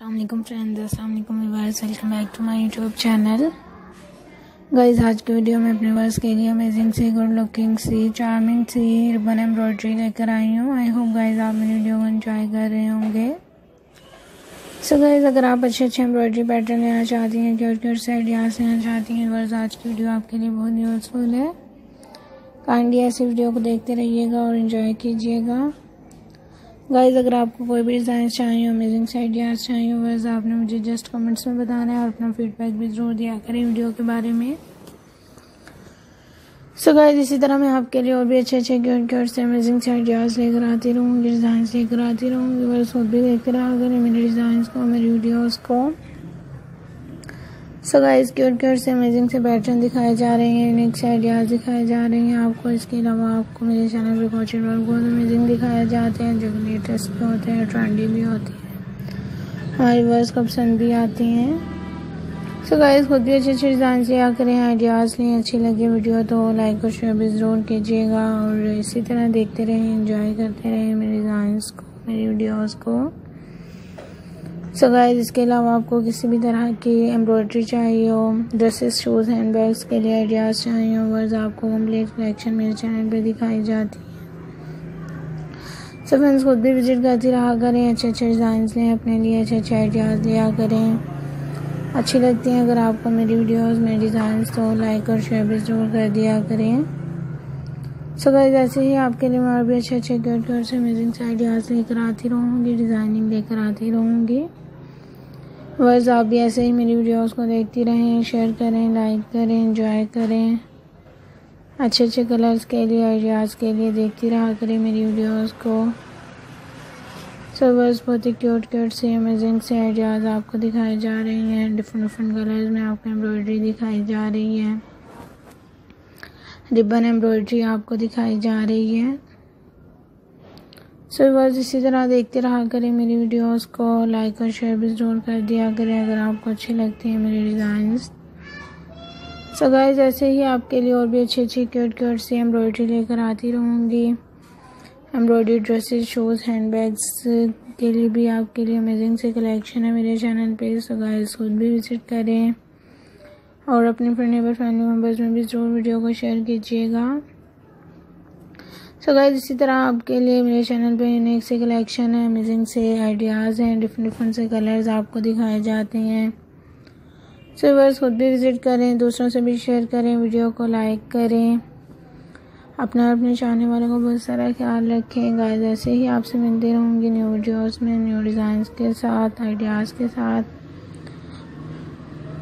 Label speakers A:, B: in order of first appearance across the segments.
A: अल्लाम friends अस्सलाम viewers welcome back to my YouTube channel guys आज के वीडियो में अपने वर्स के लिए अमेजिंग सी गुड लुकिंग सी चार्मिंग सी रिबन एम्ब्रॉयडरी लेकर आई हूँ। आई होप गाइस आप मेरी वीडियो को एंजॉय कर रहे होंगे। सो so गाइस अगर आप अच्छे अच्छे एम्ब्रॉयडरी पैटर्न लेना चाहती हैं क्योर क्योर से आइडियाज़ लेना चाहती हैं वर्स आज की वीडियो आपके लिए बहुत यूज़फुल है। काइंडली ऐसी वीडियो को देखते रहिएगा और इन्जॉय कीजिएगा। गाइज़ अगर आपको कोई भी डिज़ाइन चाहिए अमेजिंग से आइडियाज़ चाहिए वैसे आपने मुझे जस्ट कमेंट्स में बताना है और अपना फीडबैक भी ज़रूर दिया करें वीडियो के बारे में। सो so गाइज़ इसी तरह मैं आपके लिए और भी अच्छे अच्छे क्योर क्योर से अमेजिंग से आइडियाज़ लेकर आती रहूँगी डिज़ाइन लेकर आती रहूँगी वैसे खुद भी देखते रहा करें मेरे डिज़ाइन को, मेरी वीडियोज़ को। सो गाइस क्यूट से अमेजिंग से पैटर्न दिखाए जा रहे हैं यूनिक से आइडियाज़ दिखाए जा रहे हैं, आपको इसके अलावा आपको मेरे चैनल पे कोचिंग वर्क बहुत अमेजिंग दिखाए जाते हैं, जो लेटेस्ट भी होते हैं ट्रेंडी भी होती है। हमारी वर्स को पसंद भी आती हैं। सो गाइस खुद भी अच्छे अच्छे डिज़ाइन लिया करें आइडियाज़ लें, अच्छी लगे वीडियो तो लाइक और शेयर भी ज़रूर कीजिएगा और इसी तरह देखते रहें इंजॉय करते रहें मेरे डिज़ाइंस को, मेरी वीडियोज़ को। सो गाइस इसके अलावा आपको किसी भी तरह की एम्ब्रॉयडरी चाहिए हो ड्रेसेस शूज़ हैंड बैग्स के लिए आइडियाज़ चाहिए हो वर्ज आपको कंप्लीट कलेक्शन मेरे चैनल पे दिखाई जाती है। सो फ्रेंड्स खुद भी विज़िट करती रहा करें अच्छे अच्छे डिज़ाइन लें, अपने लिए अच्छे अच्छे आइडियाज़ लिया करें। अच्छी लगती हैं अगर आपको मेरी वीडियोज़ मेरे डिज़ाइन तो लाइक और शेयर भी ज़रूर कर दिया करें। सो गाइस ऐसे ही आपके लिए मैं और भी अच्छे अच्छे क्यूट क्यूट से अमेजिंग से आइडियाज़ लेकर आती रहूँगी डिज़ाइनिंग लेकर आती रहूँगी। बस आप भी ऐसे ही मेरी वीडियोस को देखती रहें शेयर करें लाइक करें एंजॉय करें। अच्छे अच्छे कलर्स के लिए आइडियाज़ के लिए देखती रहा करें मेरी वीडियोस को। सो बस बहुत ही क्यूट क्यूट से अमेजिंग से आइडियाज़ आपको दिखाए जा रहे हैं। डिफरेंट डिफरेंट कलर्स में आपको एम्ब्रॉयडरी दिखाई जा रही है। रिबन एम्ब्रॉयडरी आपको दिखाई जा रही है। सो so, बस इसी तरह देखते रहा करें मेरी वीडियोस को लाइक और शेयर भी ज़रूर कर दिया करें अगर आपको अच्छी लगती हैं मेरी डिज़ाइंस सो गाइस ऐसे ही आपके लिए और भी अच्छी अच्छी क्यूट क्यूट सी एम्ब्रॉयडरी लेकर आती रहूँगी। Embroidery dresses shoes hand bags के लिए भी आपके लिए अमेजिंग से कलेक्शन है मेरे चैनल पे। सो गाइस खुद भी विज़िट करें। और अपने फ्रेंड नेबर फैमिली मेंबर्स में भी ज़रूर वीडियो को शेयर कीजिएगा। सो गाइस इसी तरह आपके लिए मेरे चैनल पे यूनिक से कलेक्शन है अमेजिंग से आइडियाज़ हैं डिफरेंट डिफरेंट से कलर्स आपको दिखाए जाते हैं। सो बस खुद भी विज़िट करें, दूसरों से भी शेयर करें वीडियो को लाइक करें। अपना अपने चाहने वालों को बहुत सारा ख्याल रखें। गाइस ऐसे ही आपसे मिलते रहूँगी न्यू वीडियोज़ में न्यू डिज़ाइन के साथ आइडियाज़ के साथ।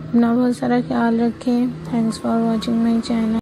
A: अपना बहुत सारा ख्याल रखें। Thanks for watching my channel